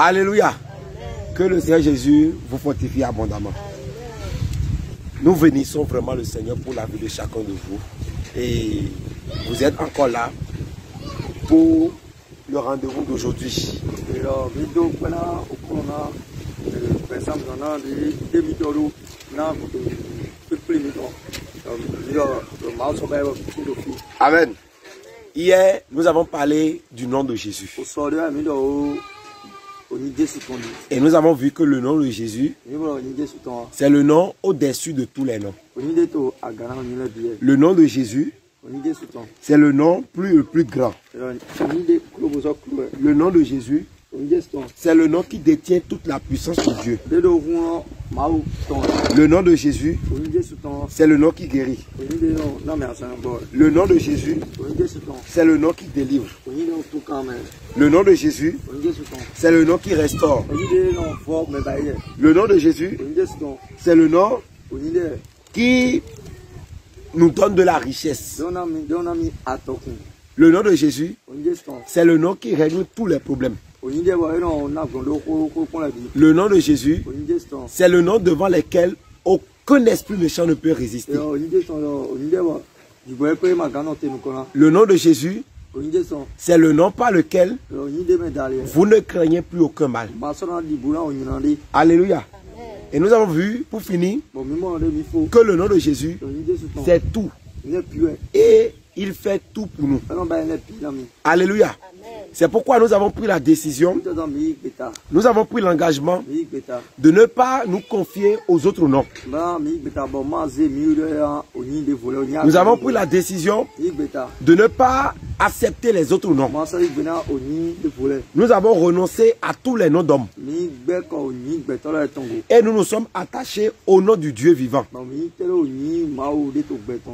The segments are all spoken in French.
Alléluia. Que le Seigneur Jésus vous fortifie abondamment. Nous bénissons vraiment le Seigneur pour la vie de chacun de vous. Et vous êtes encore là pour le rendez-vous d'aujourd'hui. Amen. Hier, nous avons parlé du nom de Jésus. Et nous avons vu que le nom de Jésus, c'est le nom au-dessus de tous les noms. Le nom de Jésus, c'est le nom plus le plus grand. Le nom de Jésus, c'est le nom qui détient toute la puissance de Dieu. Le nom de Jésus, c'est le nom qui guérit. Le nom de Jésus, c'est le nom qui délivre. Le nom de Jésus, c'est le nom qui restaure. Le nom de Jésus, c'est le nom qui nous donne de la richesse. Le nom de Jésus, c'est le nom qui règle tous les problèmes. Le nom de Jésus, c'est le nom devant lequel aucun esprit méchant ne peut résister. nu kɔnɔ Le nom de Jésus, c'est le nom par lequel yɛ vous ne craignez plus aucun mal. Alléluia. Et nous avons vu, pour finir, fo que le nom de Jésus, c'est tout. yɛ Et il fait tout pour nous. na mi Alléluia. C'est pourquoi nous avons pris la décision, nous avons pris l'engagement de ne pas nous confier aux autres noms. Nous avons pris la décision de ne pas accepter les autres noms. Nous avons renoncé à tous les noms d'hommes. Et nous nous sommes attachés au nom du Dieu vivant.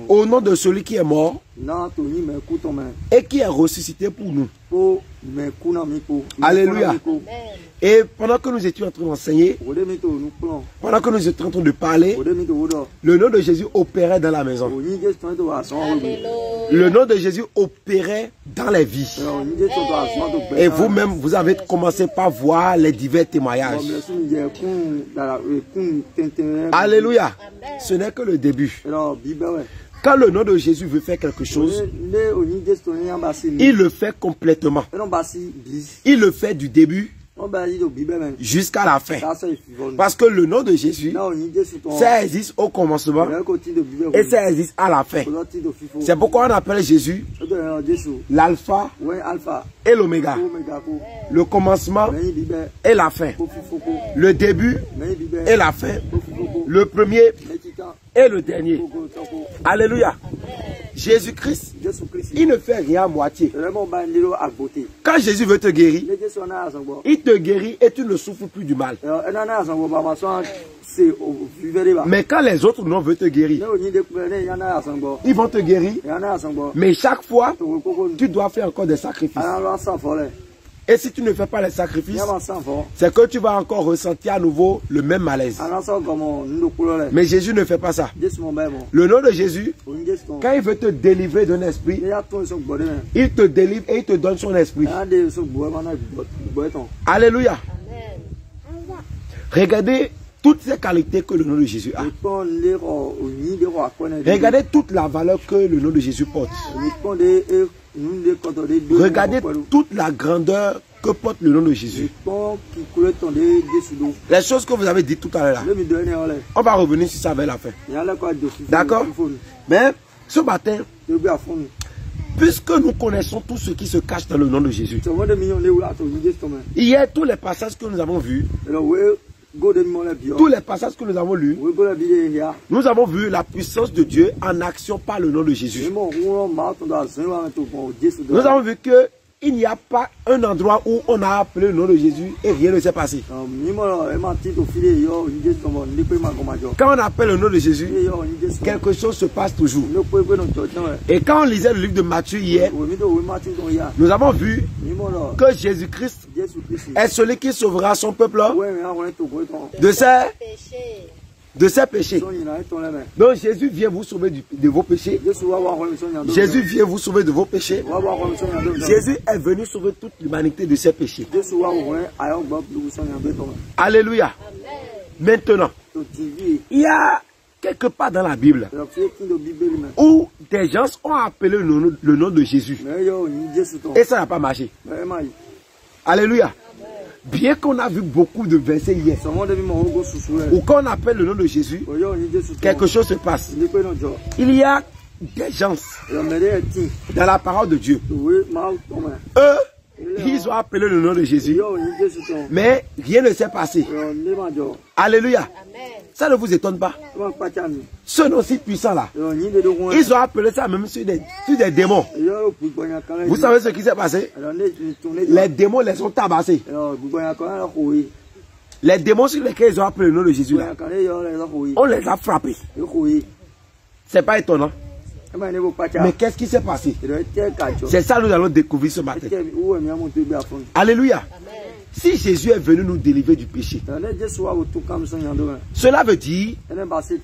Au nom de celui qui est mort et qui est ressuscité pour nous. Alléluia. Et pendant que nous étions en train d'enseigner, pendant que nous étions en train de parler, le nom de Jésus opérait dans la maison. Le nom de Jésus opérait dans les vies. Et vous-même, vous avez commencé par voir les divers témoignages. e. Alléluia. Ce n'est que le début. Quand le nom de Jésus veut faire quelque chose, il le fait complètement. Il le fait du début mɛ. jusqu'à la fin. Parce que le nom de Jésus, ça existe au commencement et ça existe à la fin. C'est pourquoi on appelle Jésus l'alpha et l'oméga. Le commencement bɛ. et la fin. Le début bɛ. et la fin. Le premier et le dernier. Alléluia. Jésus-Christ, il ne fait rien à moitié. Quand Jésus veut te guérir, il te guérit et tu ne souffres plus du mal. Ba. Mais quand les autres noms veulent te guérir, ils vont te guérir. Mais chaque fois, tu dois faire encore des sacrifices. Et si tu ne fais pas les sacrifices, c'est que tu vas encore ressentir à nouveau le même malaise. Mais Jésus ne fait pas ça. Le nom de Jésus, quand il veut te délivrer d'un esprit, me. il te délivre et il te donne son esprit. Alléluia. Regardez toutes ces qualités que le nom de Jésus a. Regardez toute la valeur que le nom de Jésus porte. Regardez toute la grandeur que porte le nom de Jésus. Les choses que vous avez dites tout à l'heure on va revenir sur ça vers la fin. D'accord? Mais ce matin, puisque nous connaissons tout ce qui se cache dans le nom de Jésus, hier, tous les passages que nous avons vus, Tous les passages que nous avons lus, nous avons vu la puissance de Dieu en action par le nom de Jésus. Nous avons vu que il n'y a pas un endroit où on a appelé le nom de Jésus et rien ne s'est passé. E ma jo. Quand on appelle le nom de Jésus, quelque chose se passe toujours. Et quand on lisait le livre de Matthieu hier, nous avons vu que Jésus-Christ est celui qui sauvera son peuple de ses. De ses péchés. Donc Jésus vient vous sauver de vos péchés. Jésus vient vous sauver de vos péchés. Jésus est venu sauver toute l'humanité de ses péchés. Alléluia. Maintenant, il y a quelque part dans la Bible où des gens ont appelé le nom, le nom de Jésus. Et ça n'a pas marché. Alléluia. Bien qu'on a vu beaucoup de versets hier, ou quand on appelle le nom de Jésus, quelque chose se passe. Il y a des gens dans la parole de Dieu. Eux, ils ont appelé le nom de Jésus, mais rien ne s'est passé. Alléluia. Ça ne vous étonne pas. Ce nom si puissant là, ils ont appelé ça même sur des, sur des démons. Vous savez ce qui s'est passé? Les démons les ont tabassés. Les démons sur lesquels ils ont appelé le nom de Jésus là, on les a frappés. C'est pas étonnant. Mais qu'est-ce qui s'est passé? C'est ça que nous allons découvrir ce matin. Alléluia. Si Jésus est venu nous délivrer du péché, cela veut dire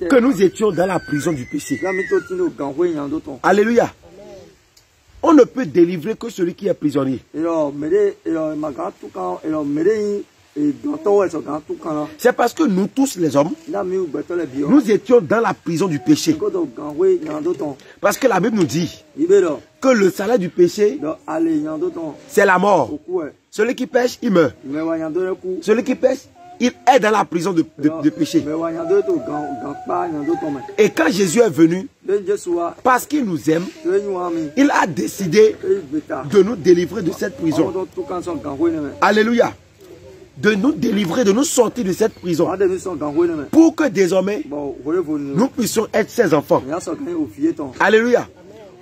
que nous étions dans la prison du péché. Alléluia. On ne peut délivrer que celui qui est prisonnier. C'est parce que nous tous les hommes, nous étions dans la prison du péché. Parce que la Bible nous dit que le salaire du péché, c'est la mort. Celui qui pêche, il meurt. Celui qui pêche, il est dans la prison de, de- de péché. Et quand Jésus est venu, parce qu'il nous aime, il a décidé de nous délivrer de cette prison. Alléluia. De nous délivrer, de nous sortir de cette prison. Pour que désormais, nous puissions être ses enfants. Alléluia.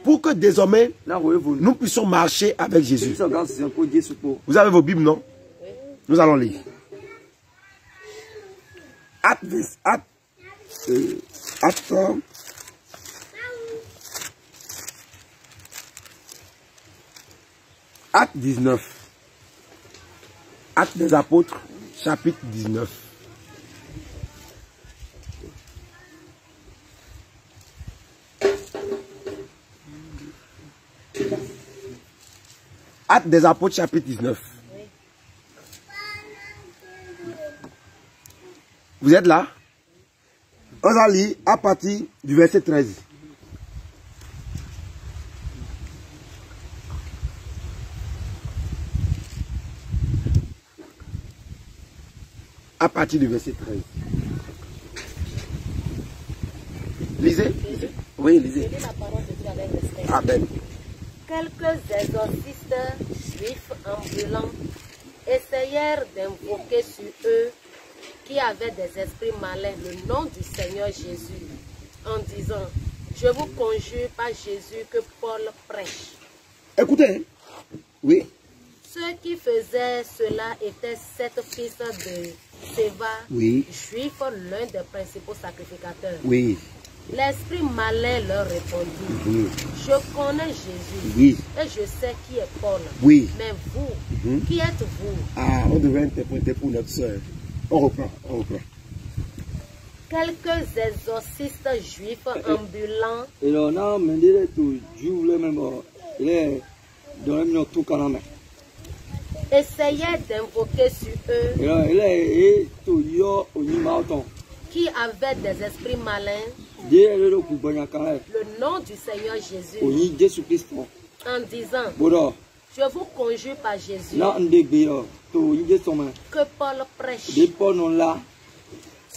Pour que désormais, nous puissions marcher avec Jésus. Vous avez vos Bibles, non? Nous allons lire. Acte, acte, euh, acte, acte 19. Acte des apôtres, chapitre 19. Acte des apôtres, chapitre 19. Vous êtes là? On va lire à partir du verset 13. À partir du verset 13. Lisez. lisez. Oui, lisez. La parole de Dieu avec respect. Amen. Quelques exorcistes juifs ambulants essayèrent d'invoquer sur eux qui avaient des esprits malins le nom du Seigneur Jésus en disant Je vous conjure par Jésus que Paul prêche. Écoutez. hein. Oui. Ceux qui faisaient cela étaient sept fils de Séva, Oui. juifs, l'un des principaux sacrificateurs. Oui. L'esprit malin leur répondit. Je connais Jésus Oui. et je sais qui est Paul. Oui. Mais vous, Mhm. qui êtes-vous? Ah, on devait interpréter pour notre soeur. On reprend, on reprend. Quelques exorcistes juifs ambulants yɔ n'a mɛ de yɛ to juw lɛ mɛ bɔ yɛ dɔn mi tu essayaient d'invoquer sur eux. Qui avaient des esprits malins. Le nom du Seigneur Jésus. En disant Je vous conjure par Jésus mɛ que Paul prêche.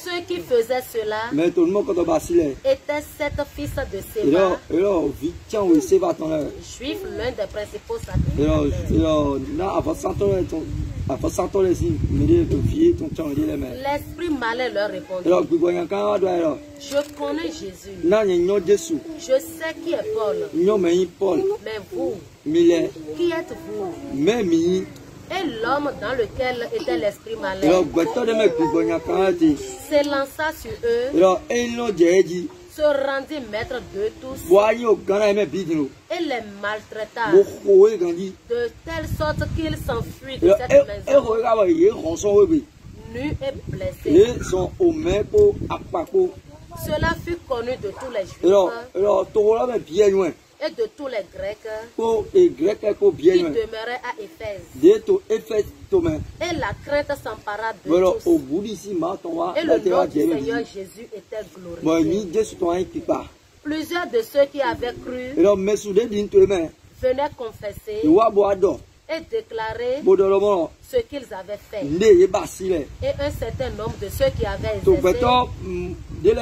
Ceux qui faisaient cela étaient sept fils de yɔ Séva, yɔ vi tiɲɛ o se ba tɔn lɛ juifs, l'un des principaux sacrificateurs. L'esprit malin leur répondit Je connais Jésus. Je sais qui est Paul. Mais vous, qui êtes-vous? Et l'homme dans lequel était l'esprit malin. S'élança sur eux, se rendit maître de tous. Et les maltraita. De telle sorte qu'ils s'enfuient de cette maison, nus et blessés. Cela fut connu de tous les Juifs et de tous les Grecs qui demeuraient à Éphèse. Et la crainte s'empara de tous. Et le nom du Seigneur Jésus était glorifié. kpikpa Plusieurs de ceux qui avaient cru venaient confesser et déclarer ce qu'ils avaient fait. Et un certain nombre de ceux qui avaient exercé lɛ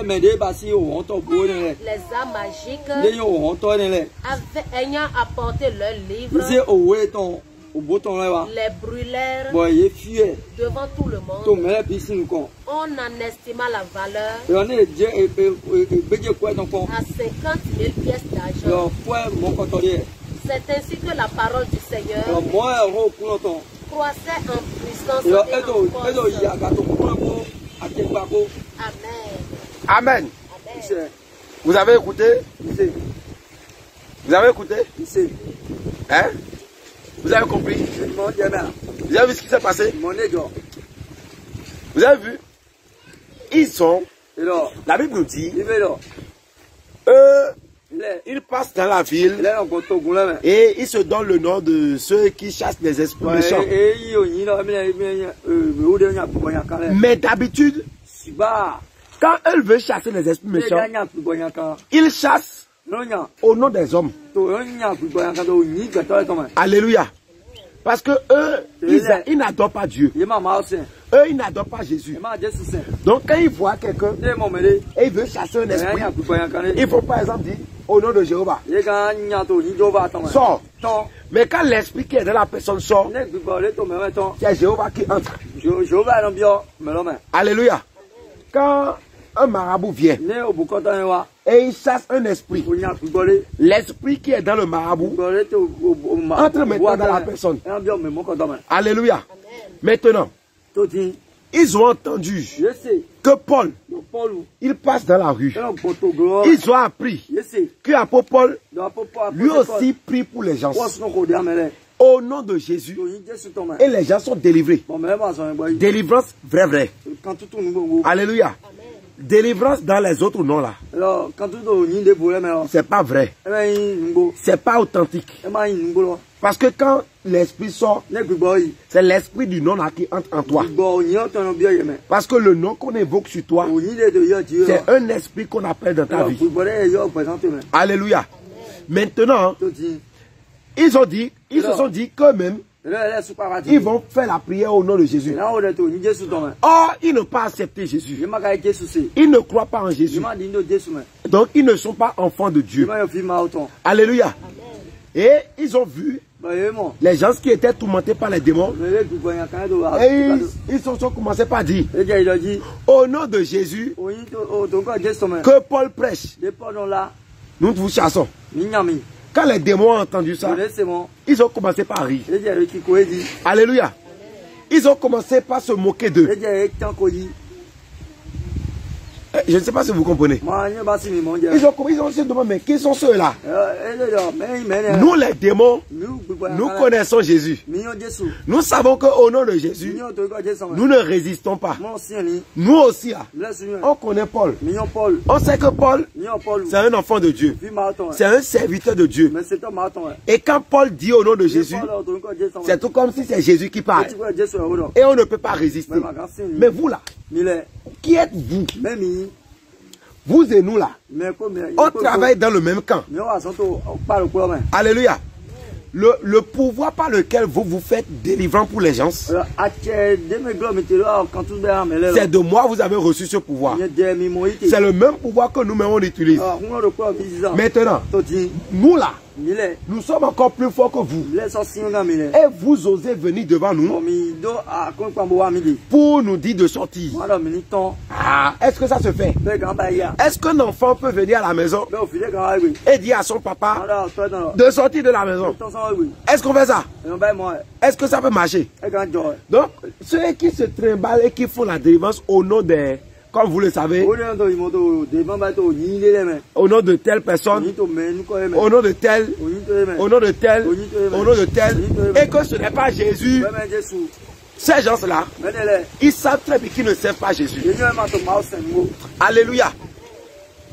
les arts magiques ayant apporté leurs livres, les brûlèrent devant tout le monde. On en estima la valeur à 50 000 pièces d'argent. C'est ainsi que la parole du Seigneur croissait en puissance Amen. Amen. Vous avez écouté? Vous avez écouté? Nse Hein? Vous avez compris? Vous avez vu ce qui s'est passé? Vous avez vu? Ils sont, la Bible nous dit, eux, lɛ ils passent dans la ville. Et ils se donnent le nom de ceux qui chassent les esprits méchants. Mais d'habitude, quand eux veulent chasser les esprits méchants, n'o nya au nom des hommes. Alléluia. Parce que eux, ils, ils n'adorent pas Dieu. Eux, ils n'adorent pas Jésus. Donc quand ils voient quelqu'un et ils veulent chasser un esprit, il faut par exemple dire au nom de Jéhovah, sors. Mais quand l'esprit qui est dans la personne sort, c'est Jéhovah qui entre. Alléluia. Quand un marabout vient et il chasse un esprit, l'esprit qui est dans le marabout. Entre maintenant dans la personne. Alléluia. Maintenant, ils ont entendu que Paul, il passe dans la rue. Ils ont appris que Paul, lui aussi, prie pour les gens. Au nom de Jésus. Et les gens sont délivrés. Délivrance vrai, vrai. Alléluia. Délivrance dans les autres noms là. C'est pas vrai. yin nugbo. C'est pas authentique. nugbo lɔ. Parce que quand l'esprit sort, c'est l'esprit du nom là qui entre en toi. Parce que le nom qu'on évoque sur toi, c'est un esprit qu'on appelle dans ta vie. Alléluia. Maintenant, ils ont dit, ils se sont dit qu'eux-mêmes, ils vont faire la prière au nom de Jésus. Or, ils n'ont pas accepté Jésus. Ils ne croient pas en Jésus. Donc, ils ne sont pas enfants de Dieu. Alléluia. Et ils ont vu mɔ. les gens qui étaient tourmentés par les démons. Et ils, ils se sont commencé par dire, au nom de Jésus, que Paul prêche, nous vous chassons. Quand les démons ont entendu ça, ils ont commencé par rire. Alléluia. Ils ont commencé par se moquer d'eux. Je ne sais pas si vous comprenez. Ils ont, ils ont se demandé, mais qui sont ceux-là? E mɛ ne. Nous, les démons, nous connaissons Jésus. Nous savons qu'au nom de Jésus, jesu nous ne résistons pas. Nous aussi, yɛ. on connaît Paul. On sait que Paul, c'est un enfant de Dieu. C'est un serviteur de Dieu. Et quand Paul dit au nom de Jésus. C'est tout comme si c'est Jésus qui parle. Et on ne peut pas résister. Mais vous là, qui êtes-vous? Vous et nous là, on travaille dans le même camp. mɛ. Alléluia. Le, le pouvoir par lequel vous vous faites délivrant pour les gens, c'est de moi vous avez reçu ce pouvoir. C'est le même pouvoir que nous-mêmes on utilise. sisan. Maintenant, nous là. Nous sommes encore plus forts que vous. Et vous osez venir devant nous? Pour nous dire de sortir. Ah, est-ce que ça se fait? Est-ce qu'un enfant peut venir à la maison? Et dire à son papa de sortir de la maison. Est-ce qu'on fait ça? Mọ ẹ̀. Est-ce que ça peut marcher? Ẹ̀. Donc, ceux qui se trimballent et qui font la délivrance au nom des, comme vous le savez, au nom de telle personne, au nom de tel, au nom de tel, au nom de tel, et que ce n'est pas Jésus. Ces gens-là, ils savent très bien qu'ils ne servent pas Jésus. Alléluia.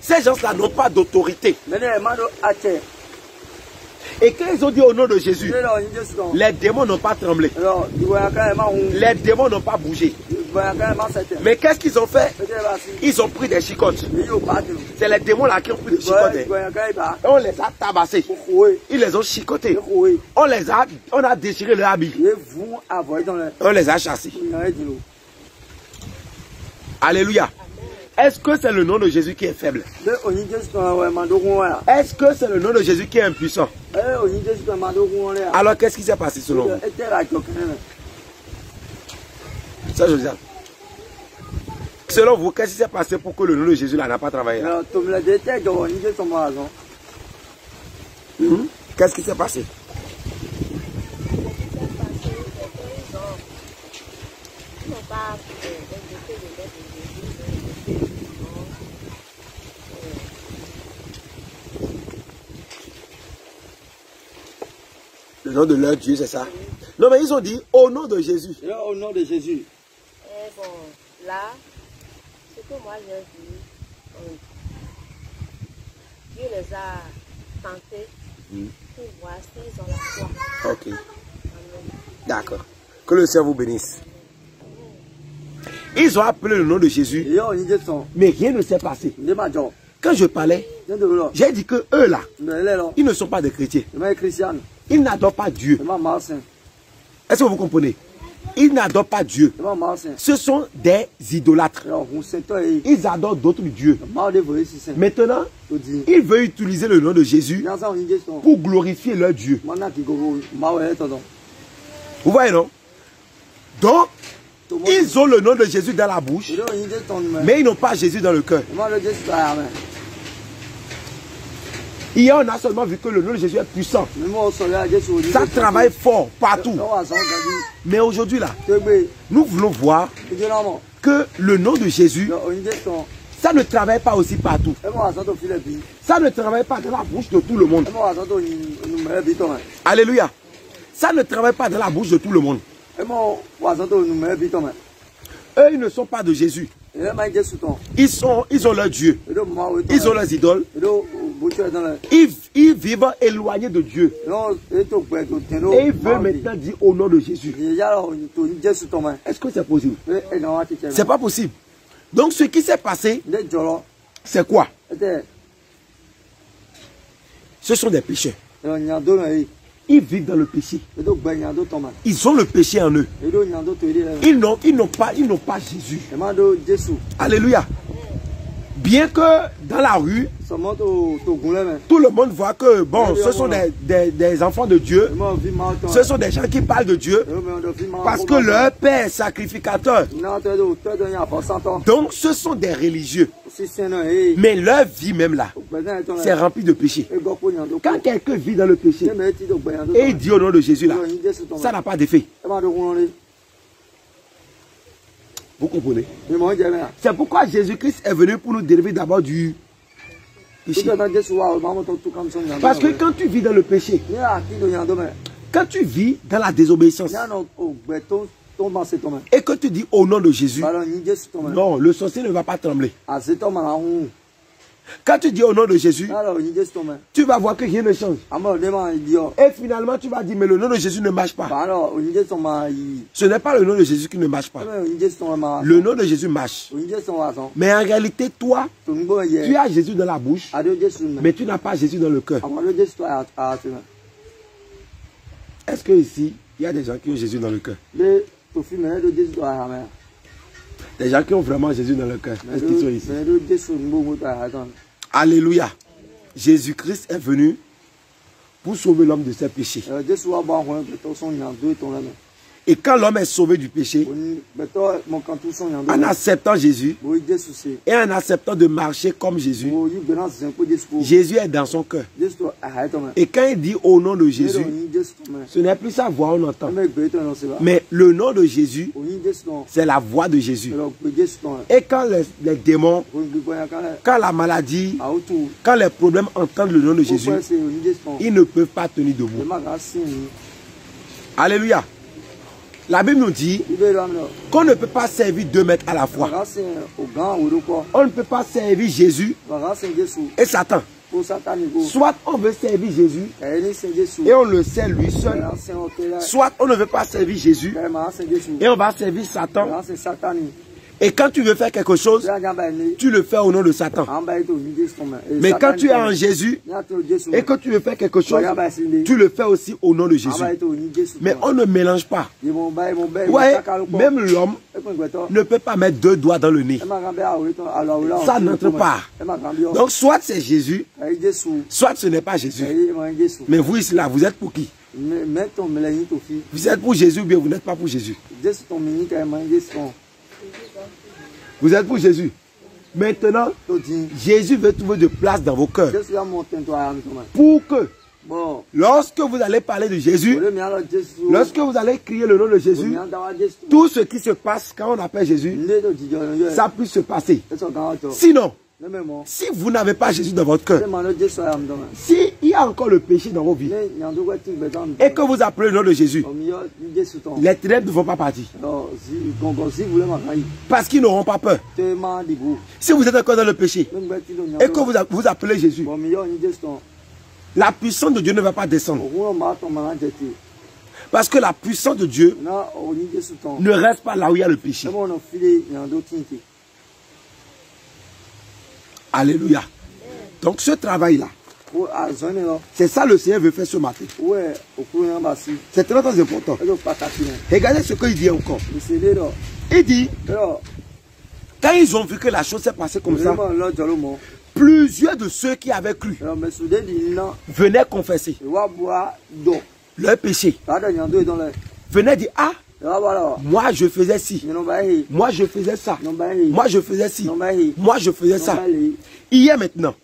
Ces gens-là n'ont pas d'autorité. Et quand ils ont dit au nom de Jésus, les démons n'ont pas tremblé. Les démons n'ont pas bougé. Mais qu'est-ce qu'ils ont fait? Ils ont pris des chicottes. C'est les démons là qui ont pris des chicottes. hein. Et on les a tabassés. Ils les ont chicotés. On les a, on a déchiré leur habit. On les a chassés. Alléluia. Est-ce que c'est le nom de Jésus qui est faible? Est-ce que c'est le nom de Jésus qui est impuissant? Ya Alors qu'est-ce qui s'est passé selon vous? Ça, Josiane. Selon vous, qu'est-ce qui s'est passé pour que le nom de Jésus n'a pas travaillé? Mhm. Qu'est-ce qui s'est passé Ils n'ont pas euh, invoqué le nom de Jésus. Le nom de leur Dieu, c'est ça Non, mais ils ont dit au nom de Jésus. Et au nom de Jésus Et bon, là, ce que moi j'ai vu, Dieu les a tentés Mm. pour voir s'ils ont la foi. Ok, Amen. d'accord. Que le Seigneur vous bénisse. Ils ont appelé le nom de Jésus, mais rien ne s'est passé. Quand je parlais, j'ai dit que eux là, ils ne sont pas des chrétiens. Ils n'adorent pas Dieu. Est-ce que vous comprenez? Ils n'adorent pas Dieu. Ce sont des idolâtres. Ils adorent d'autres dieux. Maintenant, ils veulent utiliser le nom de Jésus pour glorifier leur Dieu. Vous voyez, non? Donc, ils ont le nom de Jésus dans la bouche, mais ils n'ont pas Jésus dans le cœur. Hier, on a seulement vu que le nom de Jésus est puissant. Ça travaille fort partout. Mais aujourd'hui, là, tegbe nous voulons voir que le nom de Jésus, ça ne travaille pas aussi partout. e bi Ça ne travaille pas dans la bouche de tout le monde. e tɔ mɛ Alléluia. Ça ne travaille pas dans la bouche de tout le monde. mɛ Eux, ils ne sont pas de Jésus. Ils, sont, ils ont leur Dieu. Ils ont leurs idoles. Ils, ils vivent éloignés de Dieu. Et ils veulent maintenant dire au nom de Jésus. Est-ce que c'est possible? C'est pas possible. Donc ce qui s'est passé, c'est quoi? Ce sont des pécheurs. Ils vivent dans le péché. mɛ Ils ont le péché en eux. Ils n'ont, pas, ils pas Jésus. Alléluia. Bien que dans la rue, tout le monde voit que, bon, ce sont des, des- des enfants de Dieu. Ce sont des gens qui parlent de Dieu parce que leur père est sacrificateur. Donc ce sont des religieux. Mais leur vie même là, c'est rempli de péché. Quand quelqu'un vit dans le péché et il dit au nom de Jésus là, ça n'a pas d'effet. Vous comprenez? C'est pourquoi Jésus-Christ est venu pour nous dériver d'abord du péché. Parce que quand tu vis dans le péché, quand tu vis dans la désobéissance et que tu dis au nom de Jésus, non, le sorcier ne va pas trembler. Quand tu dis au nom de Jésus, tu vas voir que rien ne change. a ma ne ma di yɔ Et finalement, tu vas dire, mais le nom de Jésus ne marche pas. ba dɔ o ɲi jesu tɔ ma yi Ce n'est pas le nom de Jésus qui ne marche pas. Le nom de Jésus marche. Mais en réalité, toi, tu as Jésus dans la bouche, mais tu n'as pas Jésus dans le cœur. a ma do jesu tɔ a a se mɛ Est-ce que ici, il y a des gens qui ont Jésus dans le cœur? Des gens qui ont vraiment Jésus dans le cœur. Est-ce qu'ils sont ici Alléluia. Jésus-Christ est venu pour sauver l'homme de ses péchés. Et quand l'homme est sauvé du péché, en acceptant Jésus et en acceptant de marcher comme Jésus, Jésus est dans son cœur. Et quand il dit au nom de Jésus, ce n'est plus sa voix, on entend. Mais le nom de Jésus, c'est la voix de Jésus. Et quand les, les démons, quand la maladie, a o tu quand les problèmes entendent le nom de Jésus, ils ne peuvent pas tenir debout. Alléluia. La Bible nous dit qu'on ne peut pas servir deux maîtres à la fois. On ne peut pas servir Jésus et Satan. Soit on veut servir Jésus et on le sert lui seul. Soit on ne veut pas servir Jésus et on va servir Satan. Et quand tu veux faire quelque chose, tu le fais au nom de Satan. Mais quand tu es en Jésus et que tu veux faire quelque chose, ya ba sin de tu le fais aussi au nom de Jésus. Mais on ne mélange pas. voyez, même l'homme ne peut pas mettre deux doigts dans le nez. Ça n'entre pas. Donc soit c'est Jésus, soit ce n'est pas Jésus. Mais vous ici là, vous êtes pour qui? Vous êtes pour Jésus ou bien vous n'êtes pas pour Jésus? Vous êtes pour Jésus. Maintenant, Jésus veut trouver de place dans vos cœurs. Pour que lorsque vous allez parler de Jésus, lorsque vous allez crier le nom de Jésus, tout ce qui se passe quand on appelle Jésus, ça puisse se passer. Sinon, si vous n'avez pas Jésus dans votre cœur, s'il y a encore le péché dans vos vies et que vous appelez le nom de Jésus, les ténèbres ne vont pas partir. Parce qu'ils n'auront pas peur. Si vous êtes encore dans le péché et que vous, vous appelez Jésus, la puissance de Dieu ne va pas descendre. Parce que la puissance de Dieu ne reste pas là où il y a le péché. Alléluia. Donc ce travail-là, ní lọ c'est ça le Seigneur veut faire ce matin. C'est très très important. rẹ̀ Regardez ce qu'il dit encore. Il dit, ẹ lọ quand ils ont vu que la chose s'est passée comme ça, plusieurs de ceux qui avaient cru venaient confesser leur péché. Venaient dire, ah, moi je faisais ci, yìí moi je faisais ça, yìí moi je faisais ci, moi je faisais ça. Hier maintenant,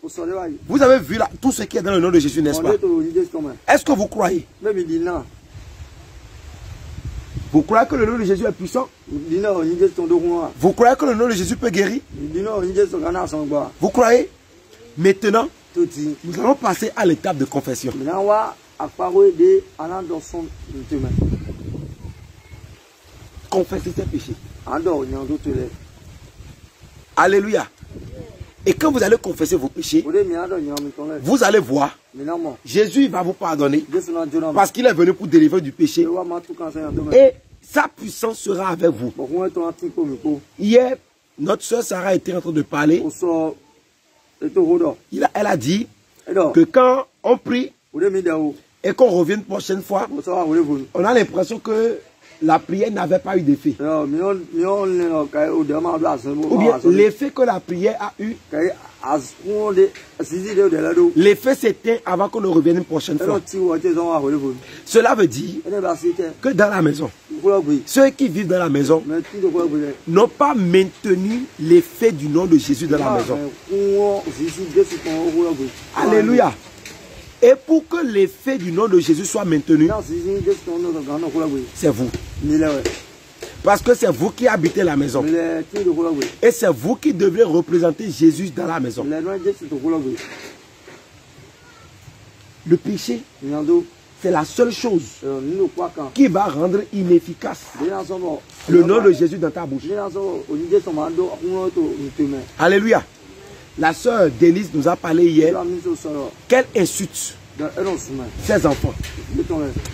vous avez vu là, tout ce qui est dans le nom de Jésus, n'est-ce pas? Est-ce que vous croyez? Vous croyez que le nom de Jésus est puissant? Vous croyez que le nom de Jésus peut guérir? Vous croyez? Maintenant, nous allons passer à l'étape de confession. Confessez ses péchés. lẹ̀ Alléluia. Et quand vous allez confesser vos péchés, vous allez voir, Jésus va vous pardonner parce qu'il est venu pour délivrer du péché. Et sa puissance sera avec vous. Hier, notre soeur Sarah était en train de parler. Il a- elle a dit que quand on prie et qu'on revient une prochaine fois, on a l'impression que la prière n'avait pas eu d'effet. Ou bien l'effet que la prière a eu, l'effet s'éteint avant qu'on ne revienne une prochaine ẹ̀dọ̀ fois. Cela veut dire sí tẹ que dans la maison, ceux qui vivent dans la maison n'ont pas maintenu l'effet du nom de Jésus dans la maison. Alléluia. Et pour que l'effet du nom de Jésus soit maintenu, c'est vous. Parce que c'est vous qui habitez la maison. Et c'est vous qui devrez représenter Jésus dans la maison. Le péché, c'est la seule chose pákan qui va rendre inefficace le nom de Jésus dans ta bouche. Alléluia. La sœur Denise nous a parlé hier. Qu'elle insulte. Ses enfants.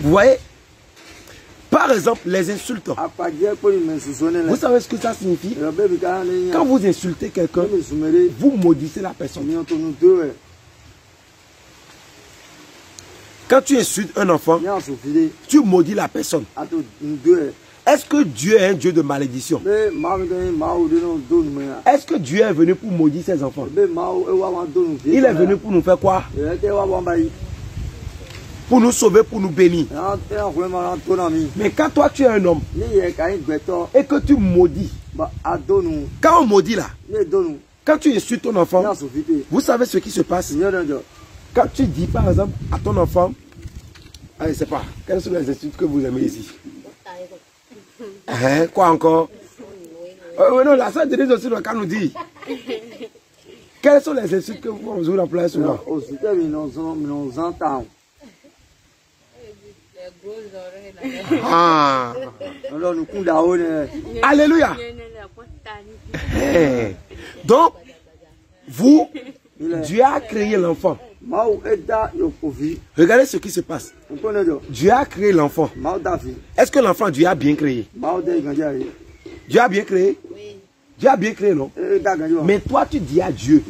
Vous voyez? Par exemple, les insultes. Vous savez ce que ça signifie? Quand vous insultez quelqu'un, vous maudissez la personne. Quand tu insultes un enfant, tu maudis la personne. Est-ce que Dieu est un Dieu de malédiction? Est-ce que Dieu est venu pour maudire ses enfants? Il est venu pour nous faire quoi? Pour nous sauver, pour nous bénir. Mais quand toi tu es un homme et que tu maudis, àdónu quand on maudit là, quand tu insultes ton enfant, vous savez ce qui se passe? Quand tu dis par exemple à ton enfant, je ne sais pas, quelles sont les insultes que vous aimez ici? Hein, Quoi encore? Euh, oui, Non, la soeur Denise aussi doit nous dire. Quelles sont les insultes que vous, vous employez souvent nà zan tàn Ah. Alors nous coulons là-haut. Alléluia. Eh. Donc, vous. Dieu a créé l'enfant. Regardez ce qui se passe. Dieu a créé l'enfant. Est-ce que l'enfant, Dieu a bien créé. Dieu a bien créé Dieu a bien créé, non. Mais toi, tu dis à Dieu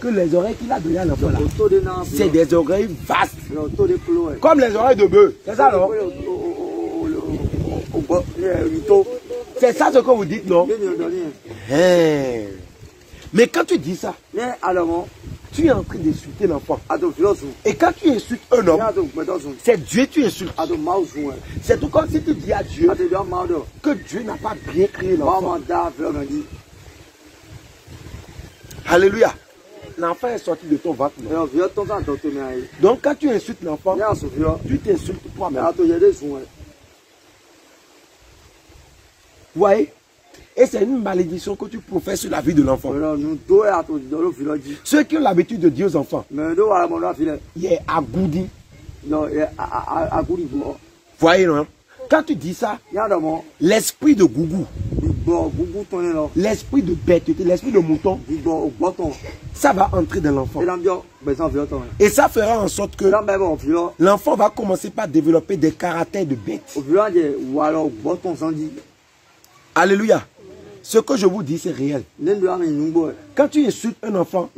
que les oreilles qu'il a données à l'enfant c'est des oreilles vastes, comme les oreilles de bœuf. C'est ça, non C'est ça ce que vous dites, non Eh. Mais quand tu dis ça, tu es en train d'insulter l'enfant. Et quand tu insultes un homme, c'est Dieu que tu insultes. C'est tout comme si tu dis à Dieu que Dieu n'a pas bien créé l'enfant. Alléluia. L'enfant est sorti de ton ventre. Donc quand tu insultes l'enfant, tu t'insultes toi-même. Vous voyez? Et c'est une malédiction que tu professes sur la vie de l'enfant. Ceux qui ont l'habitude de dire aux enfants, il est agoudi. Voyez, non Quand tu dis ça, l'esprit de gougou, l'esprit de bêteté, l'esprit de mouton, ça va entrer dans l'enfant. Et ça fera en sorte que l'enfant va commencer par développer des caractères de bête. Alléluia. Ce que je vous dis, c'est réel. Quand tu insultes un enfant,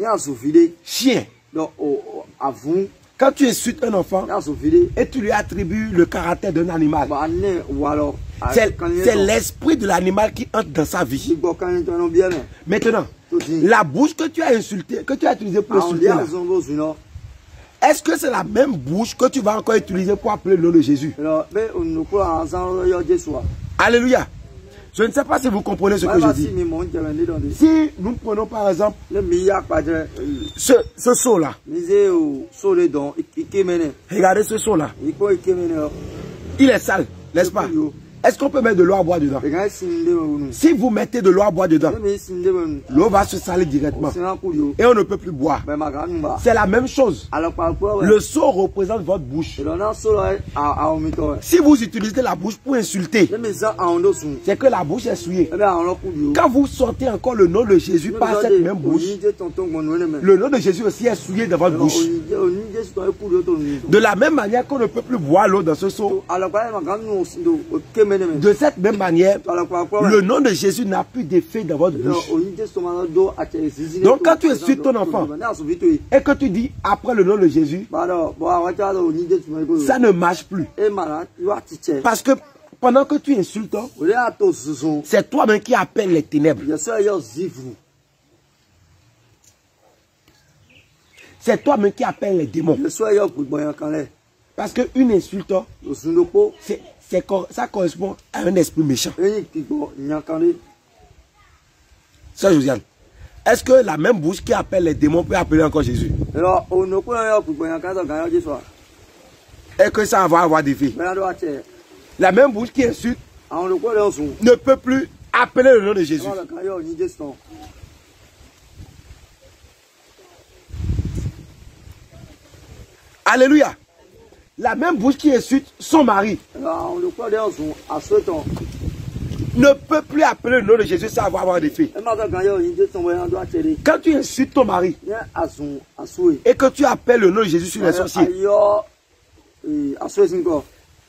chien, quand tu insultes un enfant et tu lui attribues le caractère d'un animal, c'est l'esprit de l'animal qui entre dans sa vie. Maintenant, la bouche que tu as insultée, que tu as utilisée pour insulter, est-ce que c'est la même bouche que tu vas encore utiliser pour appeler le nom de Jésus? Alléluia. Je ne sais pas si vous comprenez ce que je dis. Si nous prenons par exemple ce, ce seau-là, regardez ce seau-là, il est sale, n'est-ce pas? Est-ce qu'on peut mettre de l'eau à boire dedans? Si vous mettez de l'eau à boire dedans, l'eau va se salir directement. Et on ne peut plus boire. C'est la même chose. Le seau représente votre bouche. Si vous utilisez la bouche pour insulter, c'est que la bouche est souillée. Quand vous sortez encore le nom de Jésus par cette même bouche, le nom de Jésus aussi est souillé dans votre bouche. De la même manière qu'on ne peut plus boire l'eau dans ce seau, de cette même manière, le nom de Jésus n'a plus d'effet dans votre bouche. Donc quand tu insultes ton enfant et que tu dis après le nom de Jésus, ça ne marche plus. Parce que pendant que tu insultes, c'est toi-même qui appelles les ténèbres. C'est toi-même qui appelles les démons. Parce qu'une insulte, c'est- ça correspond à un esprit méchant. Ça, Josiane. Est-ce que la même bouche qui appelle les démons peut appeler encore Jésus? Et que ça va avoir des filles La même bouche qui insulte ne peut plus appeler le nom de Jésus. Alléluia. La même bouche qui insulte son mari. Ne peut plus appeler le nom de Jésus sans avoir des filles. Quand tu insultes ton mari et que tu appelles le nom de Jésus sur les sorciers,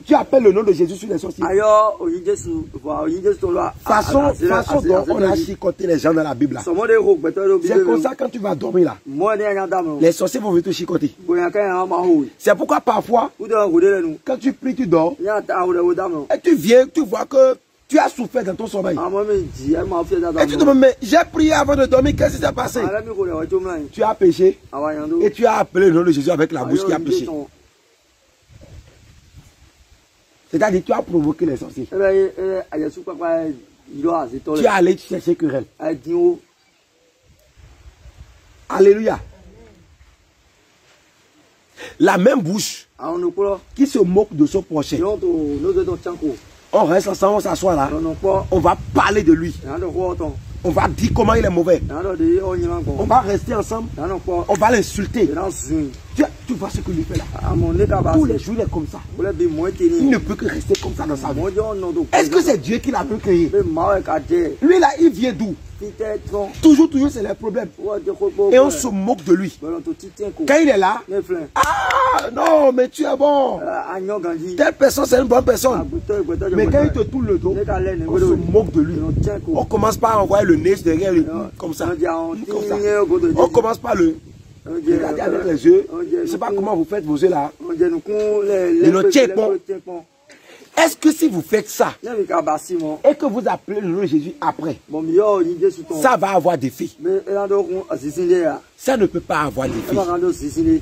tu appelles le nom de Jésus sur les sorciers. Façon, façon dont on a chicoté les gens dans la Bible. C'est comme ça quand tu vas dormir là. Les sorciers vont venir te chicoter. C'est pourquoi parfois, quand tu pries, tu dors, et tu viens, tu vois que tu as souffert dans ton sommeil. Et tu te demandes, mais j'ai prié avant de dormir, qu'est-ce qui s'est passé? Tu as péché et tu as appelé le nom de Jésus avec la bouche qui a péché. C'est-à-dire tu as provoqué les sorciers. Tu es allé chercher querelle. Alléluia. La même bouche qui se moque de son prochain. On reste ensemble, on s'assoit là. On va parler de lui. On va dire comment il est mauvais. On va rester ensemble. On va l'insulter. Tu- Tu vois ce que lui fait là. kaba Tous les jours, il est comme ça. Il ne peut que rester comme ça dans sa vie. Est-ce que c'est Dieu qui l'a pu créer Lui là, il vient d'où? Toujours, toujours, c'est les problèmes. Et on se moque de lui. Quand il est là, ah non, mais tu es bon. gànjí Telle personne, c'est une bonne personne. jẹ́ Mais quand il te tourne le dos, on se moque de lui. On commence par envoyer le nez derrière lui, comme ça. Comme ça. On commence par le wọ́n jẹ́ regarder avec les yeux. Je ne sais pas comment vous faites vos yeux là. Le bon. Est-ce que si vous faites ça et que vous appelez le nom de Jésus après, ça va avoir des filles ya Ça ne peut pas avoir des filles.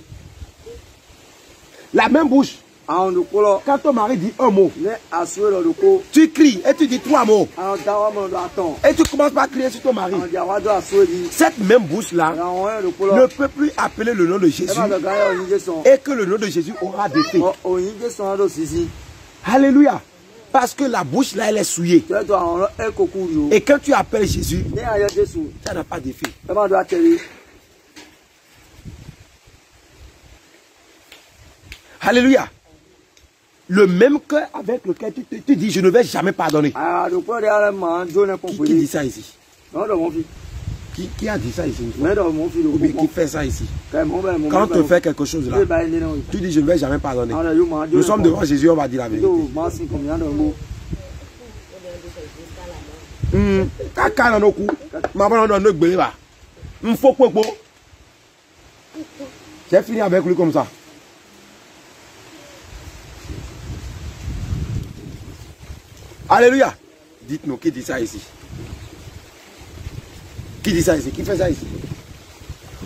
La même bouche, quand ton mari dit un mot, tu cries et tu dis trois mots. Et tu commences par crier sur ton mari. Cette même bouche-là ne peut plus appeler le nom de Jésus et que le nom de Jésus aura náà tó ṣìṣe Alléluia. Parce que la bouche là, elle est souillée. Et quand tu appelles Jésus, ça n'a pas de filles. ẹ má dọ̀ àtẹ̀lé Alléluia. Le même cœur avec lequel tu, te- tu dis, je ne vais jamais pardonner. Qui, qui dit ça ici qui, qui a dit ça ici Ou bien qui fait ça ici Quand bẹ́ẹ̀ fait quelque chose là, tu dis, je ne vais jamais pardonner. Nous sommes devant Jésus, on va dire la vérité. Hmm, Kaka dans nos coups, maman dans nos gbélé là. Il faut popo. J'ai fini avec lui comme ça. Alléluia. Dites-nous qui dit ça ici? Qui dit ça ici? Qui fait ça ici?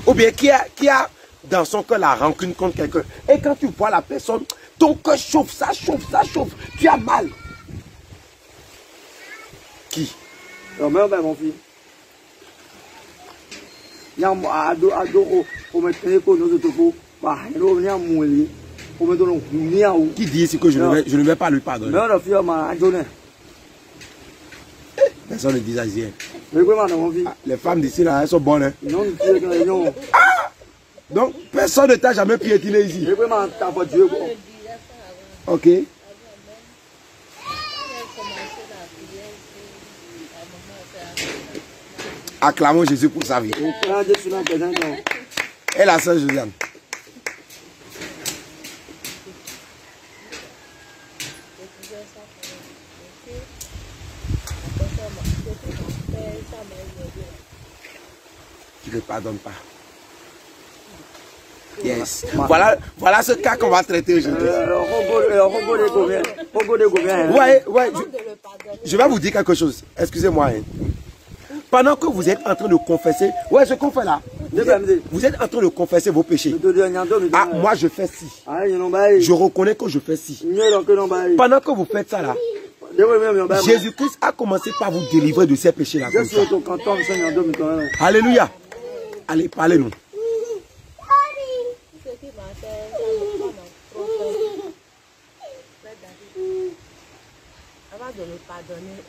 Ou bien qui a, qui a dans son cœur la rancune contre quelqu'un? Et quand tu vois la personne, ton cœur chauffe, ça chauffe, ça chauffe. Tu as mal. Qui? Ọ̀ mẹ́wọ́n bẹ́ẹ̀ mọ́ fi. Ní àmú àdó àdó kò kòmẹ tẹ́lẹ̀ kò ní oṣù tó kó wà ẹ̀rọ ní àmú èlé kòmẹ tó lọ kù ní àwò. Qui dit ici que je, ne vais, je ne vais pas lui pardonner? Mẹ́wọ́n lọ fi ọmọ àjọ náà. Personne ne dit ça. Les femmes d'ici là, elles sont bonnes. hein. Ẹ̀yọ́. Donc, personne ne t'a jamais piétiné ici. Ok Acclamons Jésus pour sa vie. Et la sœur Josiane. Ne pardonnes pas. Yes. Voilà, voilà ce cas qu'on va traiter aujourd'hui. Mẹ́. Ouais, ouais, je, vais vous dire quelque chose. Excusez-moi. hein. Pendant que vous êtes en train de confesser, ouais, ce qu'on fait là, vous êtes, vous êtes en train de confesser vos péchés. Ah, moi je fais ci. Nọmba yìí. Je reconnais que je fais ci. Yìí. Pendant que vous faites ça là. Jésus-Christ a commencé par vous délivrer de ces péchés là. Alléluia. Allez, parlez-nous. De le pardonner,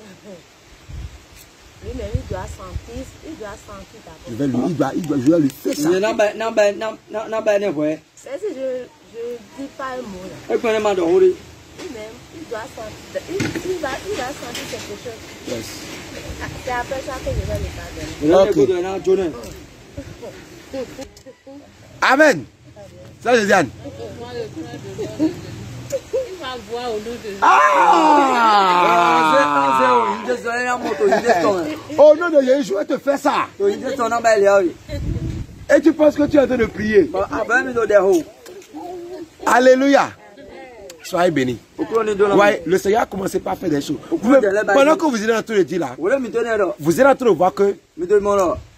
lui-même, il doit sentir, il doit sentir d'abord. Je vais lui, il doit, il doit, je vais lui faire ça. Ìyẹn nọmba nọmba nọmba nọmba yẹn fọ ẹ. C'est si je je dis pas un mot là. Ẹ pẹ́ ní ma dọ̀ wọlé. Lui-même, il doit sentir, il, il, va, il va sentir quelque chose. Yes. Ah, C'est après ça que je vais le pardonner. Ìrẹ́lẹ̀ Ok. Amen. Ça, de Jésus. Ah! Au nom de Jésus, je vais te faire ça. Et tu penses que tu es en train de prier. Alléluia. Soyez bénis. Ouais, le Seigneur a commencé par faire des choses. Pendant que vous êtes en train de dire là, vous êtes en train de voir que.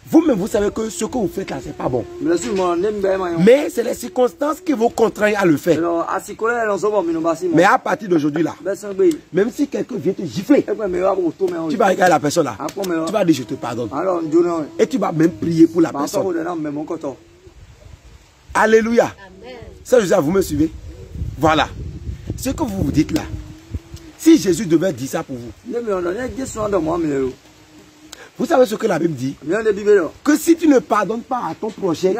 Vous-même, vous savez que ce que vous faites là, c'est pas bon. Mais c'est les circonstances qui vous contraignent à le faire. Mọ̀. Mais à partir d'aujourd'hui là, yìí. même si quelqu'un vient te gifler, kò tó mẹ́wọ̀n. tu vas regarder la personne là, tu vas dire je te pardonne. Et tu vas même prier pour la sọ́kò personne. Alléluia. Ça, Joseph, vous me suivez Voilà. Ce que vous vous dites là, si Jésus devait dire ça pour vous, Vous savez ce que la Bible dit. Que si tu ne pardonnes pas à ton prochain.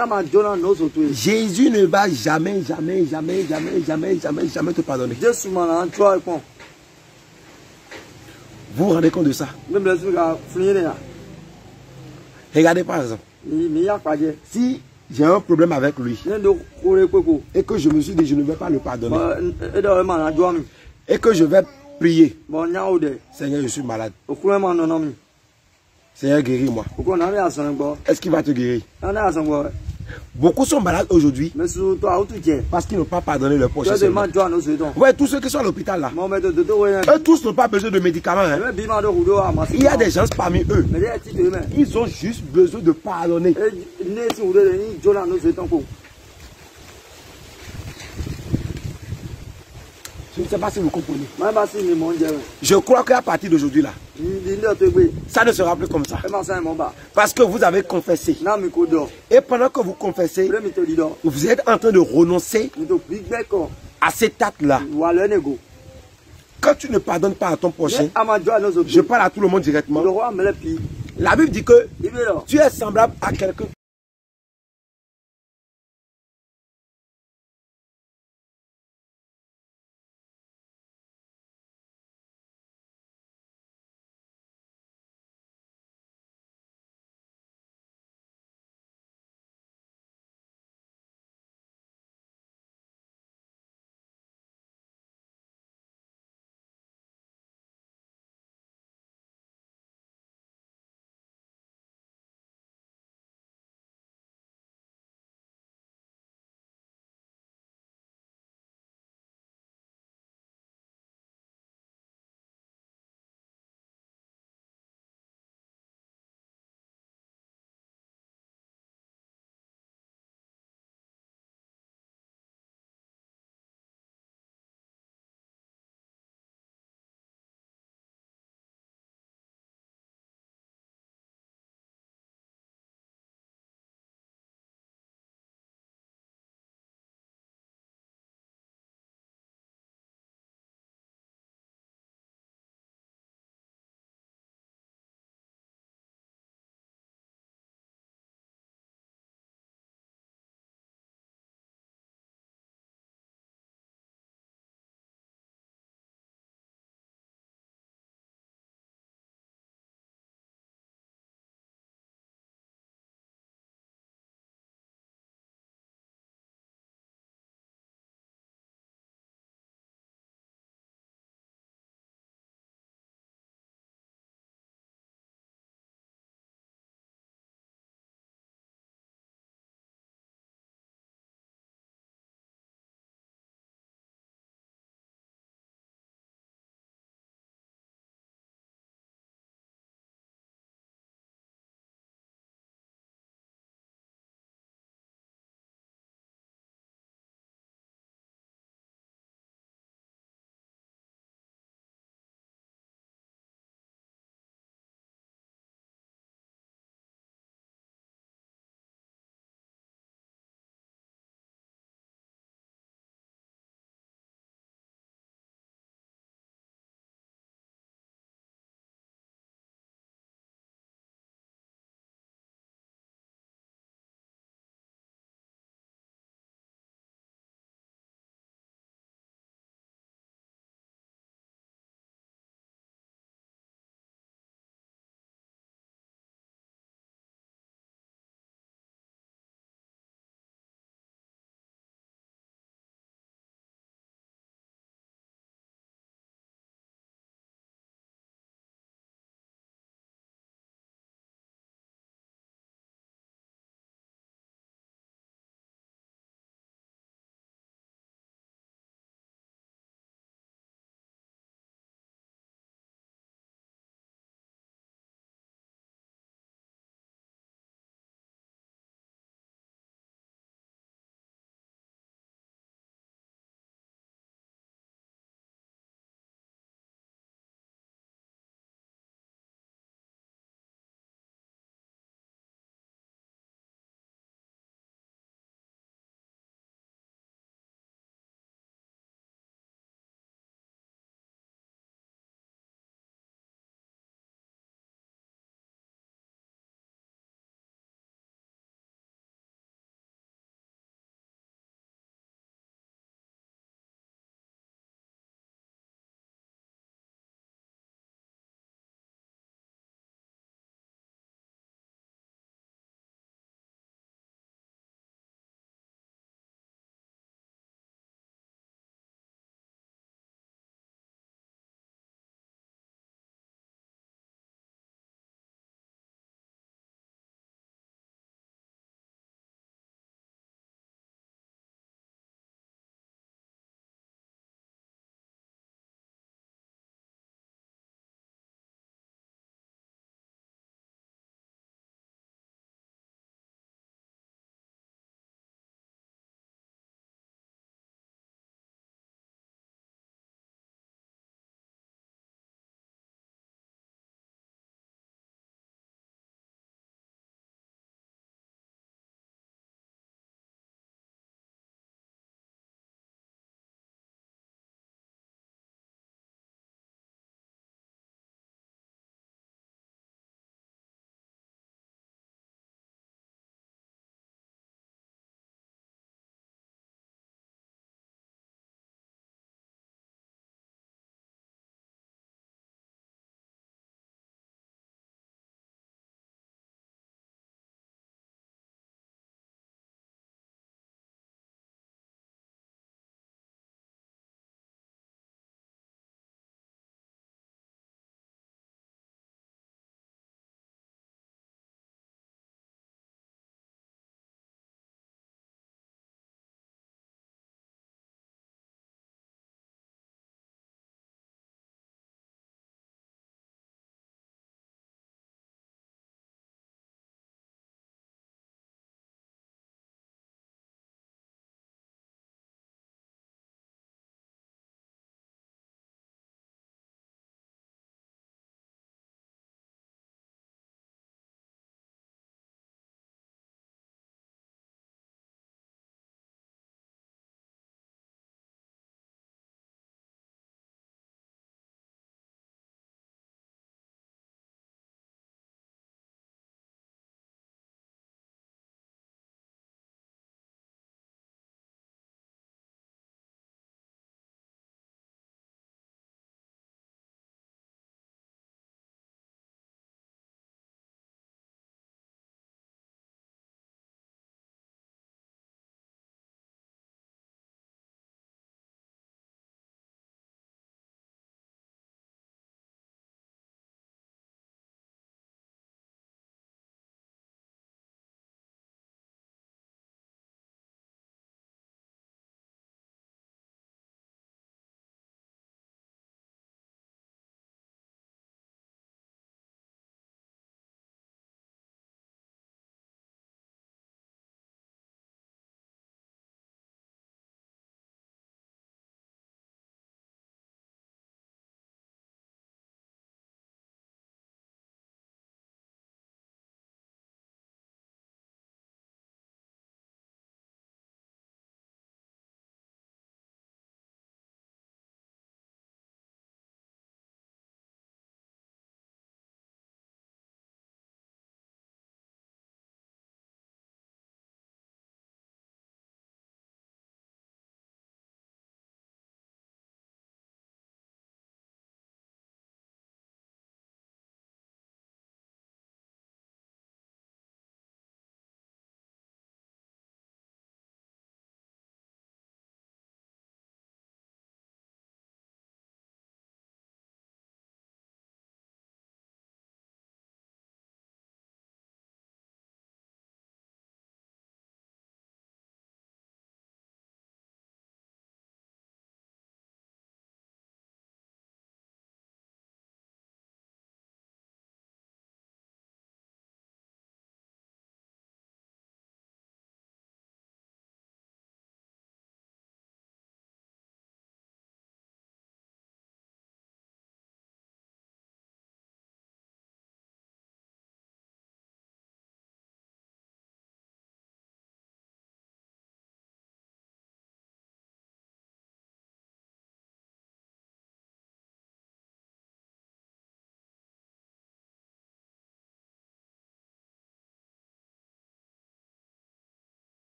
Jésus ne va jamais, jamais, jamais, jamais, jamais, jamais, jamais te pardonner. Ekpɔn. Vous vous rendez compte de ça? Regardez par exemple, si j'ai un problème avec lui et que je me suis dit je ne vais pas le pardonner e jɔ mi. et que je vais prier. Seigneur, je suis malade. Seigneur, guéris-moi. Est-ce qu'il va te guérir? Beaucoup sont malades aujourd'hui parce qu'ils n'ont pas pardonné leur prochain. Voyez, tous ceux qui sont à l'hôpital là, yɛ. eux tous n'ont pas besoin de médicaments. hein. Il y a des gens parmi eux, ils ont juste besoin de pardonner. E ne si kudo de ni jona n'ozo ye tɔn ko. Je ne sais pas si vous comprenez. Je crois qu'à partir d'aujourd'hui là, ça ne sera plus comme ça. Parce que vous avez confessé. Et pendant que vous confessez, vous êtes en train de renoncer à cet acte-là. Quand tu ne pardonnes pas à ton prochain, je parle à tout le monde directement. La Bible dit que tu es semblable à quelqu'un